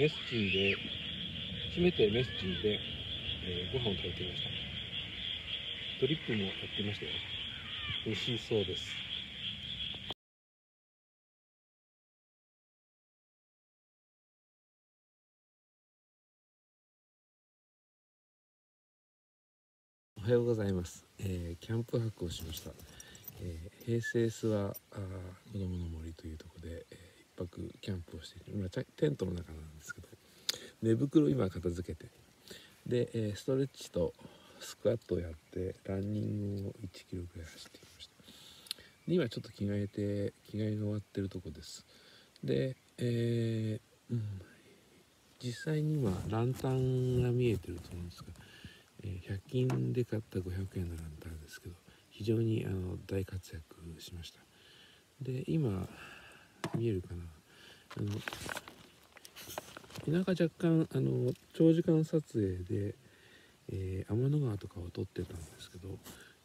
メスチンで締めてメスチンで、えー、ご飯を炊いていました。ドリップもやってましたよ。美味しそうです。おはようございます、えー、キャンプ泊をしました、えー、平成諏訪あ子どもの森というところで、えー、泊キャンプをしている今テントの中なんですけど寝袋今片付けてで、え、ストレッチとスクワットをやってランニングを1キロぐらい走ってきました。で今ちょっと着替えて着替えが終わってるとこです。で、えー、うん、実際に今ランタンが見えてると思うんですがえ100均で買った500円のランタンですけど非常にあの大活躍しました。で今見えるかな。あの田舎若干あの長時間撮影で、えー、天の川とかを撮ってたんですけど、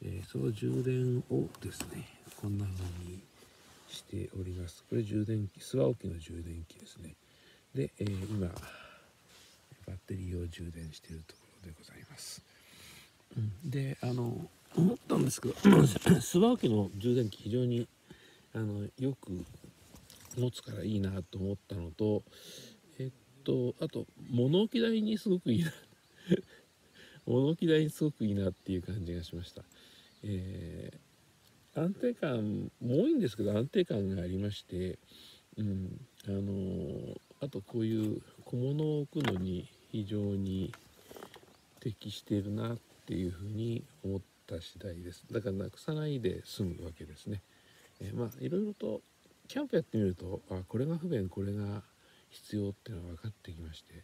えー、その充電をですねこんな風にしております。これ充電器諏訪沖の充電器ですね。で、えー、今バッテリーを充電しているところでございます。うん、であの思ったんですけどスバーキの充電器非常にあのよく持つからいいなと思ったのとえっとあと物置台にすごくいいな 物置台にすごくいいなっていう感じがしました。えー、安定感も多いんですけど安定感がありまして、うん、あのあとこういう小物を置くのに非常に適してるなっていうふうに思った次第ですだからなくさないで済むわけですね、えー、まあいろいろとキャンプやってみるとあこれが不便これが必要っていうのが分かってきまして、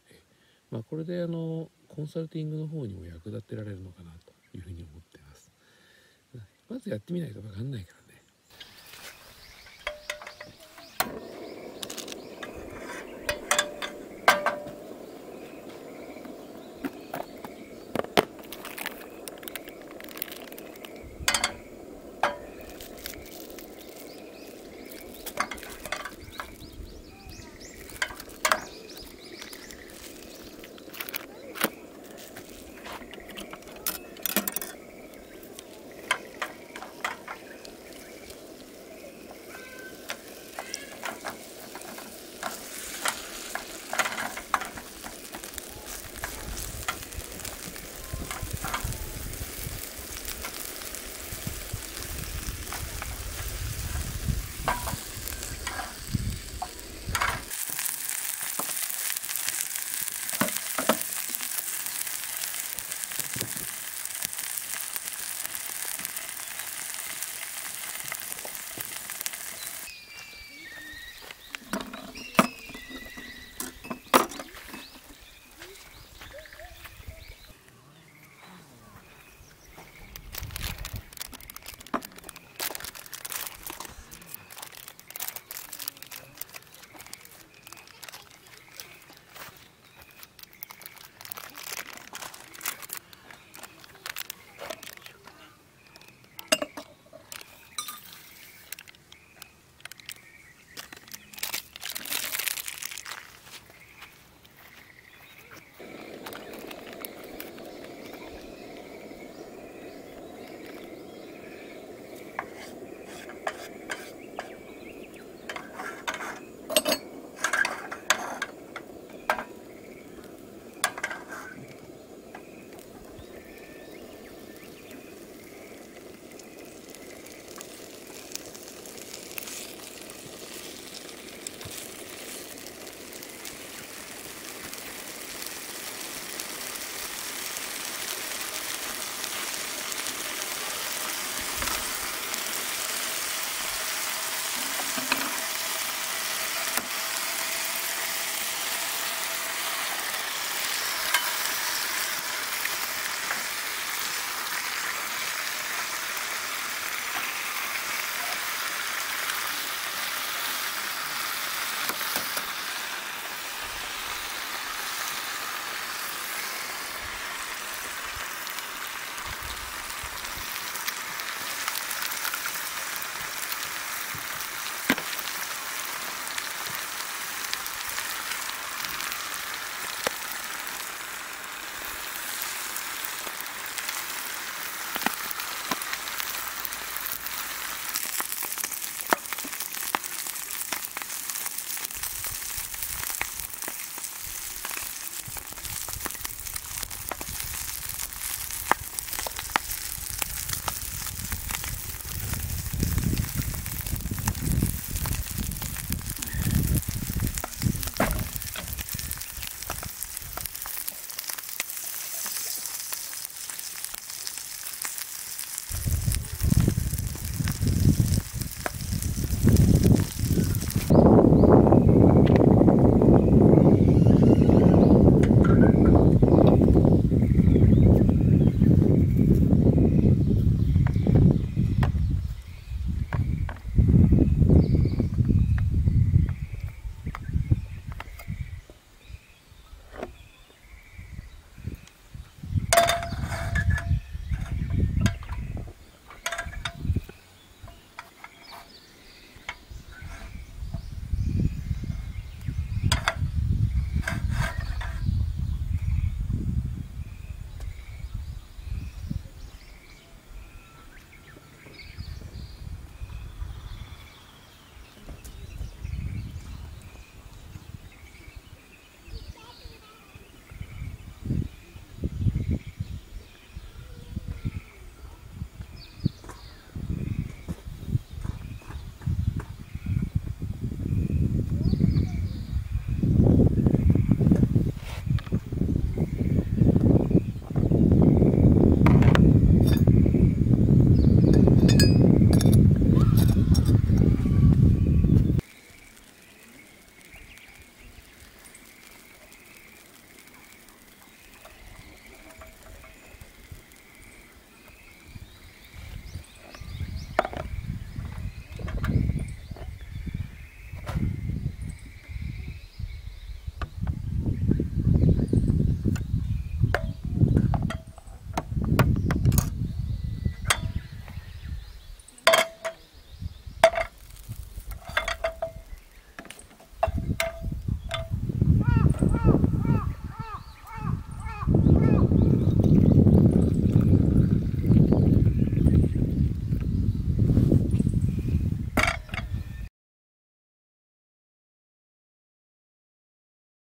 まあこれであのコンサルティングの方にも役立てられるのかなというふうに思ってます。まずやってみないと分かんないから